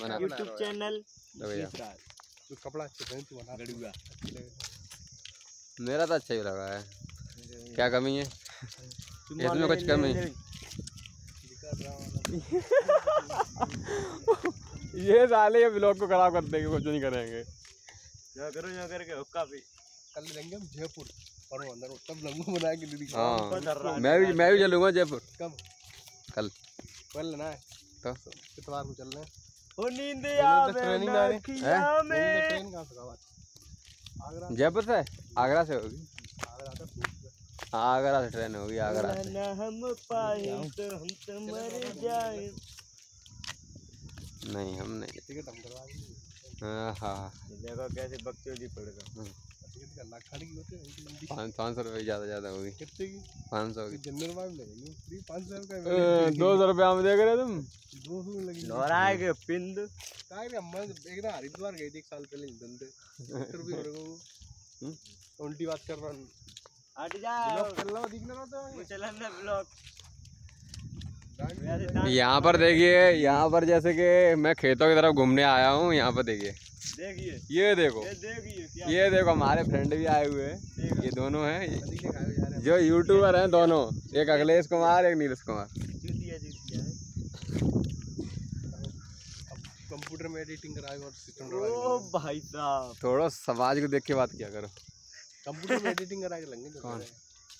YouTube channel जो कपड़ा अच्छे मेरा तो अच्छा ही लगा है क्या कमी है इसमें कुछ कमी ये साले ये ब्लॉग को खराब कर देंगे कुछ नहीं करेंगे यहाँ करो यहाँ करके हुक्का भी कल लेंगे हम जयपुर वो अंदर तब लंगू बना के दीदी हाँ मैं भी मैं भी चलूँगा जयपुर कब कल कल लेना है तो इतवार को चल रहे हैं ओ नींद आवे ट्रेन जयपुर से? आगरा से होगी। आगरा से से। हाँ ट्रेन होगी आगरा से। हम पाए तो हम तो मर जाए। नहीं हम नहीं। हाँ हाँ। देखो कैसे बकचोदी पड़ेगा टिकट है पाँच सौ रुपये ज़्यादा ज़्यादा होगी। कितने की? पाँच सौ की। जनरल में लगेगी फ्री पाँच सौ का दो सौ रुपया में देख रहे तुम। दो सौ लगेगी। लोराए के पिंड। अम्मा? एक ना हरिद्वार गई थी एक साल पहले धंधे। मेरे को उल्टी बात कर रहा हूँ। हट जाओ। ब्लॉग रहा दिखना रहा था वो ना ब्लॉग यहाँ पर देखिए यहाँ पर जैसे कि मैं खेतों की तरफ़ घूमने आया हूँ यहाँ पर देखिए। देखिए। ये देखो। ये ये देखो हमारे फ्रेंड भी आए हुए हैं। ये दोनों हैं। जा यूट्यूबर हैं। दोनों। एक अखिलेश कुमार एक नीरज कुमार। कंप्यूटर में एडिटिंग कराएगा और सिस्टम ओ भाई साहब। थोड़ा समाज को देख के बात किया करो। कंप्यूटर में एडिटिंग करा के लेंगे कौन?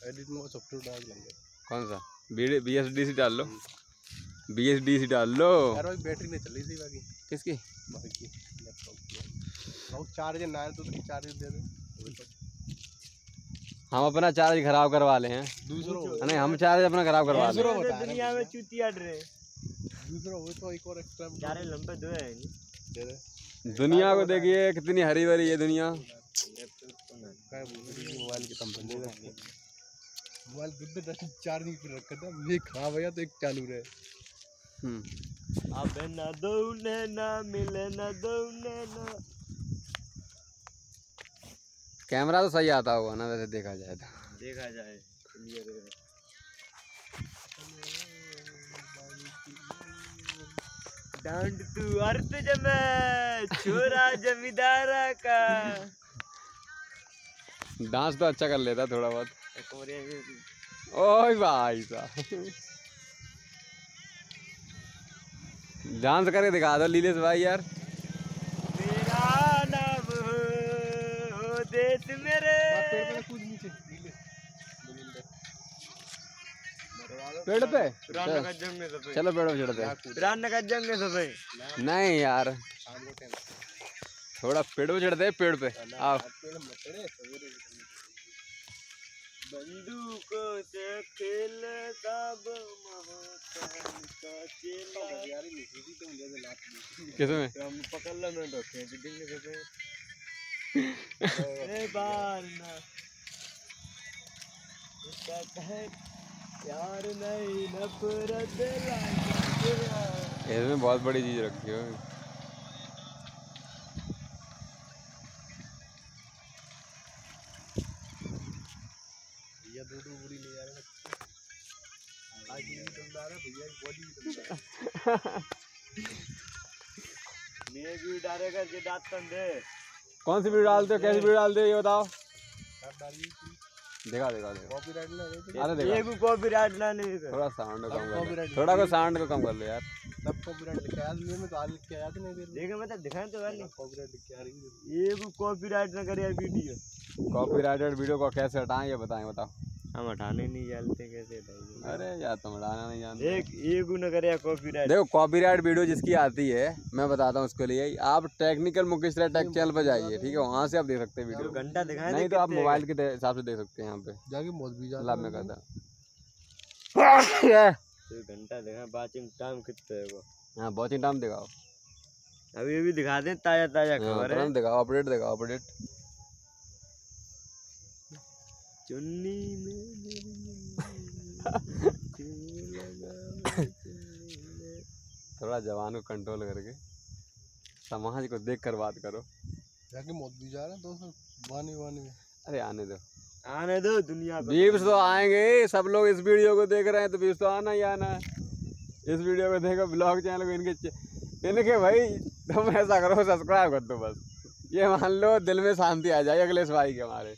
एडिटिंग में सॉफ्टवेयर डाल लेंगे कौन सा? बी एस डी सी डाल लो। बी एस डी सी डाल लो। बैटरी नहीं चली थी बाकी। किसकी? बाकी लैपटॉप की। चार्जर ना तो उसकी चार्जर दे दो। हम अपना चार्ज खराब करवा ले हैं। दूसरा नहीं हम चार्ज अपना खराब करवा ले दुनिया में चूतिया ड्रे दूसरा हो तो एक और एक्स्ट्रा चारे लंबे दो है। नहीं दे दे। दुनिया को देखिए कितनी हरी भरी है दुनिया। है मोबाइल की कंपनी मोबाइल दूध पे चार्जिंग पे रखा था। मैं खराब हो गया तो एक चालू रहे। हम्म। अब न दौने न मिले न दौने न। कैमरा तो सही आता होगा ना वैसे देखा जाए तो। देखा जाए। क्लियर है डांड तू अर्थ जमे छोरा जमींदारा का। डांस तो अच्छा कर लेता थोड़ा बहुत। ओए भाई साहब। डांस करके दिखा दो लीलेश भाई यार। देश मेरे। पेड़ पे? चलो। पेड़ पे चढ़ते हैं। नहीं यार। थोड़ा पेड़ पे चढ़ते हैं पेड़ पे। आओ। बंदूकों से खेलता महाकाल का चेला यार ये नहीं तो मुझे से लात दी किसमें? तो हम पकड़ लो तो ए बार ना उसका कहे प्यार नहीं नफरत इसमें बहुत बड़ी चीज़ रखी हो। कौन सी वीडियो डालते हो? कैसी वीडियो डालते हो? ये बताओ। दिखा दिखा दिखा। कॉपीराइट ना रहे तो अरे देखा। ये को कॉपीराइट ना नहीं थोड़ा साउंड को कम कर लो। थोड़ा को साउंड को कम कर लो यार। सब कॉपीराइट लिखा है। आज में तो आज लिख के आया नहीं देर देखे मैं तो दिखाएँ तो वाली कॉपीराइट लिख के आ रही है ये को कॉपीराइट ना करे वीडियो। कॉपीराइटेड वीडियो को कैसे हटाएँ ये बताएँ बताओ। हम हटाने नहीं जानते कैसे अरे यार तुम हटाना नहीं जानते। एक ये को ना करे कॉपीराइट देखो कॉपीराइट वीडियो जिसकी आती है मैं बताता हूँ उसके लिए। आप technical Mukesh Rai tech channel पर जाइए ठीक है? वहाँ से आप देख सकते हैं वीडियो घंटा दिखाएँ नहीं तो आप मोबाइल के हिसाब से देख सकते हैं यहाँ पे। जाके मौत भी लाभ में करता घंटा दिखा बाचिंग टाइम कितना है हाँ बहुत ही टाइम दिखाओ। अभी अभी दिखा दें ताज़ा ताज़ा हाँ, खबर है। दिखाओ अपडेट दिखाओ अपडेट चुन्नी में थोड़ा जवान को कंट्रोल करके समाज को देख कर बात करो। जाके मौत भी जा रहे हैं दोस्तों वानी वानी में। अरे आने दो। आने दो दुनिया व्यूज़ तो आएँगे सब लोग इस वीडियो को देख रहे हैं तो व्यूज़ तो आना ही आना है। इस वीडियो को देखो ब्लॉग चैनल को इनके इनके भाई तुम ऐसा करो सब्सक्राइब कर दो बस। ये मान लो दिल में शांति आ जाए अखिलेश भाई के हमारे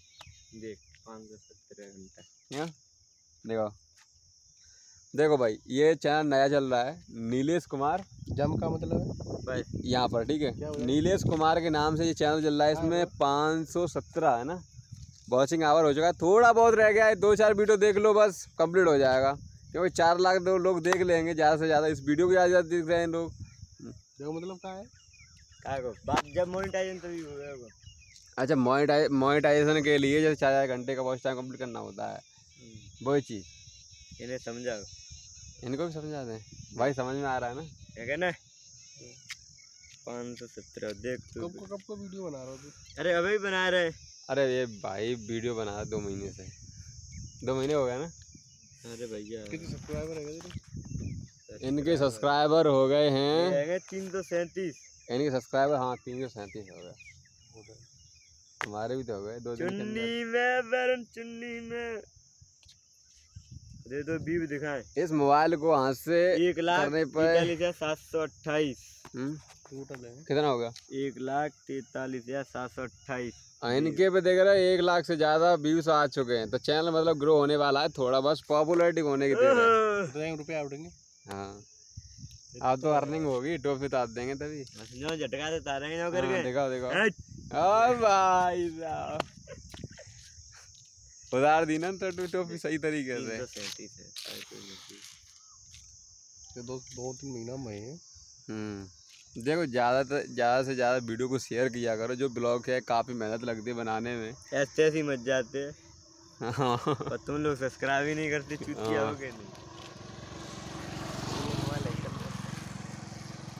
देख। पाँच सौ सत्रह घंटा। हाँ? देखो। देखो भाई ये चैनल नया चल रहा है नीलेश कुमार। जम का मतलब है? बस यहाँ पर ठीक है? नीलेश कुमार के नाम से ये चैनल चल रहा है इसमें पाँच सौ सत्रह है ना? वॉचिंग आवर हो चुका है। थोड़ा बहुत रह गया है दो चार वीडियो देख लो बस कंप्लीट हो जाएगा। क्योंकि चार लाख दो लोग देख लेंगे ज़्यादा से ज़्यादा इस वीडियो को ज़्यादा ज़्यादा देख रहे हैं लोग। देखो मतलब क्या है? बात जब मोनेटाइजन तभी होगा अच्छा मोनेटाइ मोनेटाइजेशन के लिए जैसे चार चार घंटे का वॉच टाइम कंप्लीट करना होता है। वही चीज़। इन्हें समझाओ इनको भी समझा दें। भाई समझ में आ रहा है ना? क्या कहना पाँच सौ सत्रह देख तू कब को कब को वीडियो बना रहा हो तू? अरे अभी बना रहे अरे ये भाई वीडियो बना रहा दो महीने से। दो महीने हो गए ना? अरे भैया। कितने सब्सक्राइबर है तेरे इनके सब्सक्राइबर हो गए हैं। तीन सौ सैंतीस। इनके सब्सक्राइबर हाँ तीन सौ सैंतीस हो गए। हमारे भी तो हो गए दो दिन चुन्नी में बैरन चुन्नी में। दे दो बीव दिखाएँ। इस मोबाइल को हाथ से एक लाख करने पर- सात सौ अट्ठाईस। हम्म, कितना होगा एक लाख तैतालीस हज़ार सात सौ अट्ठाईस। हाँ, इनके पे देख रहे है एक लाख से ज़्यादा व्यूज़ आ चुके हैं। तो चैनल मतलब ग्रो होने वाला है थोड़ा बस पॉपुलरिटी होने की देर है। तो रुपये उठेंगे हाँ। अब तो अर्निंग होगी टॉप तो आप देंगे तभी। झटका देता रहेंगे हाँ, करके। दिखाओ दिखाओ भाई साहब। उधार दी ना तो टोपी सही तरीके से। है। ये दो दो तीन महीना में है। हम्म। देखो ज़्यादा ज़्यादा से ज़्यादा वीडियो को शेयर किया करो जो ब्लॉग है काफ़ी मेहनत लगती है बनाने में। ऐसे ऐसे ही मच जाते। हाँ। तुम लोग सब्सक्राइब ही नहीं करते चुतिया हाँ। हो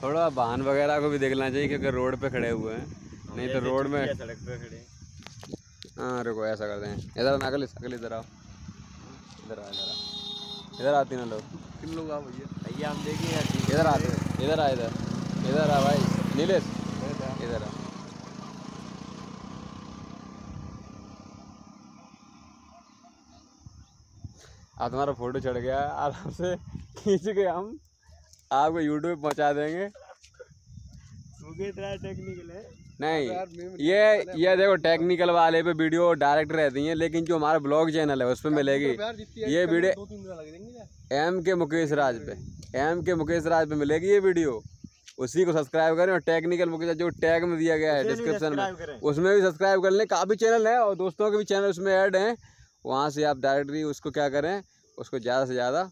थोड़ा वाहन वगैरह को भी देखना चाहिए क्योंकि रोड पे खड़े हुए हैं। नहीं तो रोड में सड़क पे खड़े हाँ रुको ऐसा करते हैं। इधर ना अगले अगले इधर आओ। इधर आ इधर आ इधर आती ना लोग। किन लोग आ भैया? भैया हम देखेंगे इधर आते। इधर आ इधर इधर। आ भाई। नीलेश इधर आ। अब तुम्हारा फ़ोटो चढ़ गया। आराम से खींच के हम आपको यूट्यूब पहुँचा देंगे। टेक्निकल है। नहीं ये ये देखो टेक्निकल वाले पे वीडियो डायरेक्ट रहती है लेकिन जो हमारा ब्लॉग चैनल है उस पर मिलेगी। ये वीडियो एम के मुकेश राज पे एम के मुकेश राज पे मिलेगी ये वीडियो उसी को सब्सक्राइब करें और टेक्निकल मुकेश जो टैग में दिया गया है डिस्क्रिप्शन में उसमें भी सब्सक्राइब कर लें। काफ़ी चैनल है और दोस्तों के भी चैनल उसमें ऐड हैं। वहाँ से आप डायरेक्टली उसको क्या करें उसको ज़्यादा से ज़्यादा